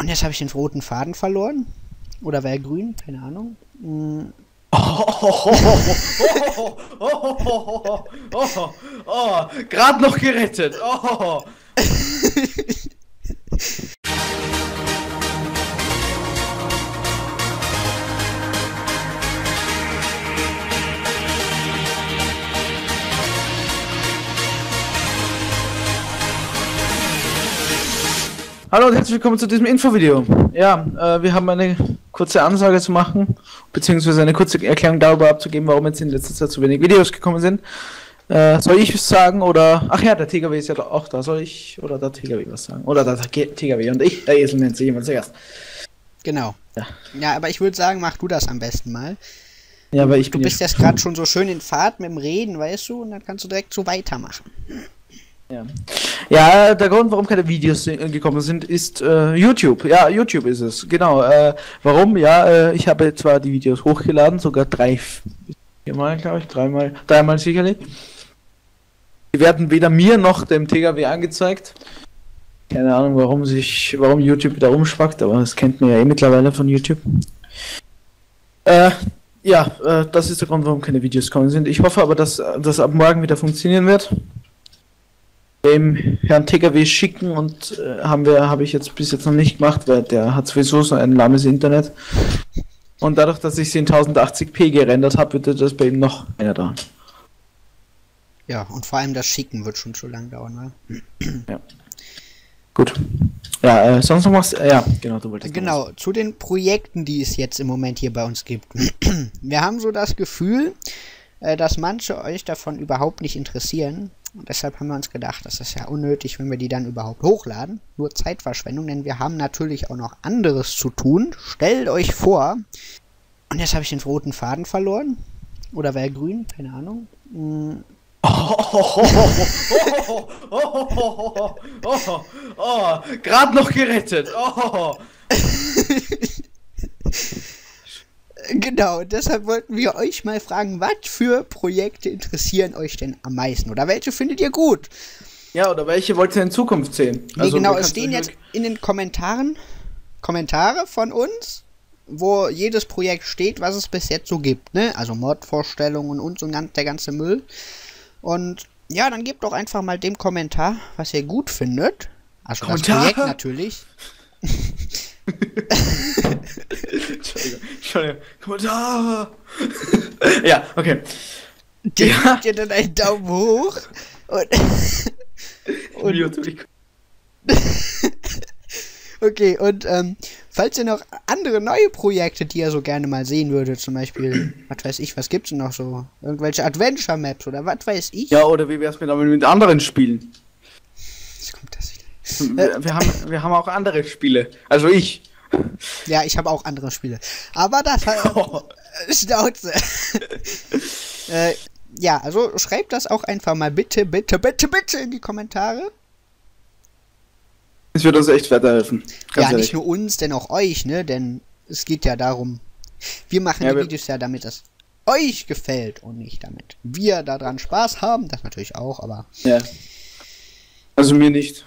Und jetzt habe ich den roten Faden verloren. Oder war er grün? Keine Ahnung. Hm. Oh, oh, oh, oh, oh, oh, gerade noch gerettet. Hallo und herzlich willkommen zu diesem Infovideo. Ja, äh, wir haben eine kurze Ansage zu machen, beziehungsweise eine kurze Erklärung darüber abzugeben, warum jetzt in letzter Zeit so wenig Videos gekommen sind. Äh, soll ich was sagen oder. Ach ja, der TKW ist ja auch da. Soll ich oder der TKW was sagen? Oder der TKW und ich, der Esel nennt sich jemand zuerst. Genau. Ja, ja aber ich würde sagen, mach du das am besten mal. Ja, aber ich Du bist jetzt gerade schon so schön in Fahrt mit dem Reden, weißt du, und dann kannst du direkt so weitermachen. Ja. ja, der Grund, warum keine Videos gekommen sind, ist äh, YouTube. Ja, YouTube ist es. Genau. Äh, warum? Ja, äh, ich habe zwar die Videos hochgeladen, sogar drei, viermal, glaube ich, dreimal, dreimal sicherlich. Die werden weder mir noch dem TKW angezeigt. Keine Ahnung, warum sich, warum YouTube da umspackt, aber das kennt man ja eh mittlerweile von YouTube. Äh, ja, äh, das ist der Grund, warum keine Videos kommen sind. Ich hoffe aber, dass das ab morgen wieder funktionieren wird dem Herrn TKW schicken und äh, haben wir, habe ich jetzt bis jetzt noch nicht gemacht, weil der hat sowieso so ein lahmes Internet. Und dadurch, dass ich sie in 1080p gerendert habe, wird das bei ihm noch länger dauern. Ja, und vor allem das Schicken wird schon zu lang dauern, ne? ja. Gut. Ja, äh, sonst noch was? Äh, ja, genau, du wolltest. Genau, zu den Projekten, die es jetzt im Moment hier bei uns gibt. wir haben so das Gefühl, äh, dass manche euch davon überhaupt nicht interessieren. Und deshalb haben wir uns gedacht, das ist ja unnötig, wenn wir die dann überhaupt hochladen. Nur Zeitverschwendung, denn wir haben natürlich auch noch anderes zu tun. Stellt euch vor. Und jetzt habe ich den roten Faden verloren. Oder war er grün? Keine Ahnung. Hm. Oh, oh, oh, oh, oh, oh, gerade noch gerettet. Genau, deshalb wollten wir euch mal fragen, was für Projekte interessieren euch denn am meisten? Oder welche findet ihr gut? Ja, oder welche wollt ihr in Zukunft sehen? Nee, also, genau, es stehen jetzt in den Kommentaren Kommentare von uns, wo jedes Projekt steht, was es bis jetzt so gibt, ne? Also Mod-Vorstellungen und so der ganze Müll. Und ja, dann gebt doch einfach mal dem Kommentar, was ihr gut findet. Also Kommentar? das Projekt natürlich. Entschuldigung, Entschuldigung. Kommentar! ja, okay. Gebt ja. ihr dann einen Daumen hoch und. und okay, und ähm, falls ihr noch andere neue Projekte, die ihr so gerne mal sehen würdet, zum Beispiel, was weiß ich, was gibt's denn noch so? Irgendwelche Adventure-Maps oder was weiß ich? Ja, oder wie wär's mit, mit anderen Spielen? Jetzt kommt das wieder. Wir, wir, haben, wir haben auch andere Spiele. Also ich. Ja, ich habe auch andere Spiele. Aber das halt. Oh. Schnauze. äh, ja, also schreibt das auch einfach mal bitte, bitte, bitte, bitte in die Kommentare. Es wird uns echt weiterhelfen. ja, ehrlich. nicht nur uns, denn auch euch, ne? Denn es geht ja darum, wir machen ja, die Videos ja, damit es euch gefällt und nicht damit wir daran Spaß haben. Das natürlich auch, aber. Ja. Also mir nicht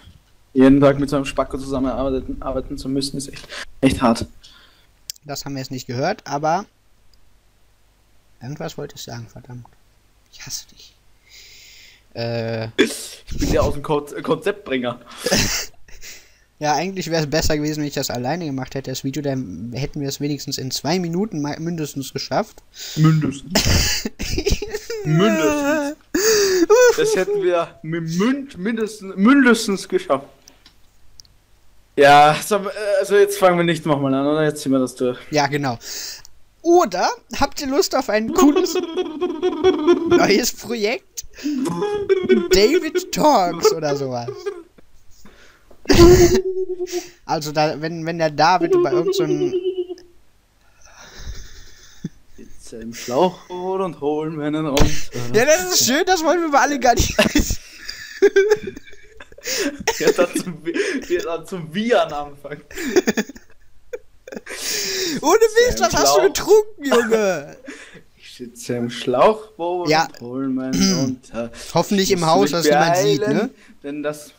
jeden Tag mit so einem Spacko zusammenarbeiten arbeiten zu müssen, ist echt, echt hart. Das haben wir jetzt nicht gehört, aber irgendwas wollte ich sagen, verdammt. Ich hasse dich. Äh, ich bin ja aus dem Konzeptbringer. ja, eigentlich wäre es besser gewesen, wenn ich das alleine gemacht hätte, das Video, dann hätten wir es wenigstens in zwei Minuten mindestens geschafft. Mindestens. mindestens. Das hätten wir mindestens, mindestens geschafft. Ja, so, also jetzt fangen wir nicht nochmal an, oder? Jetzt ziehen wir das durch. Ja, genau. Oder habt ihr Lust auf ein cooles neues Projekt? David Talks oder sowas. also da, wenn, wenn der David bei irgendeinem so im Schlauchboot und holen wir einen runter. Ja, das ist schön, das wollen wir bei alle gar nicht wissen. Ja, dann zum, zum Viren anfangen. Ohne Mist, was hast du getrunken, Junge? Ich sitze im Schlauchboot ja. und hol meinen runter. Hoffentlich im Haus, dass niemand sieht, ne? Denn das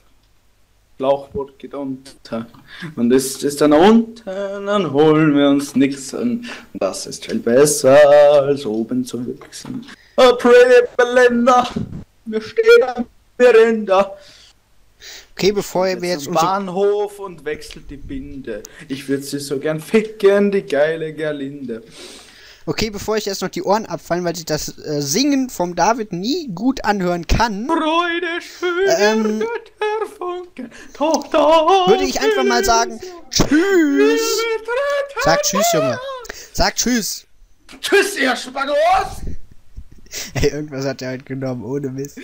Schlauchboot geht unter. Und ist es dann unten, dann holen wir uns nix an. Das ist viel besser, als oben zu wachsen. Oh, pretty Belinda, wir stehen am Veranda. Okay, bevor wir jetzt zum Bahnhof und wechselt die Binde. Ich würde sie so gern ficken, die geile Gerlinde. Okay, bevor ich jetzt noch die Ohren abfallen, weil sich das äh, Singen vom David nie gut anhören kann, Freude, schöne Ähm, Götterfunken, Tochter. würde ich einfach mal sagen, tschüss. Sag tschüss, Junge. Sag tschüss. Tschüss, ihr Spagos! Ey, irgendwas hat er halt genommen, ohne Mist.